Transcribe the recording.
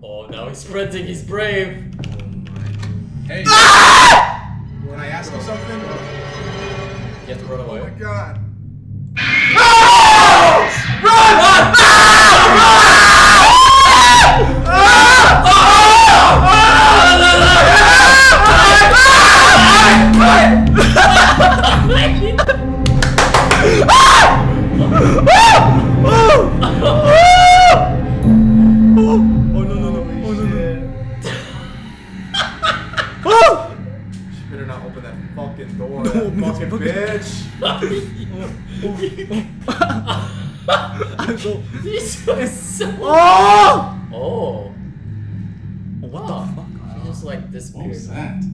Oh, now he's sprinting. He's brave. Hey. Ah! Can I ask you something? You have to run away. Oh my god. She better open that fucking door. that fucking bitch. I'm so. This is so. Oh! Oh. What Huh. the fuck? She just like What was that?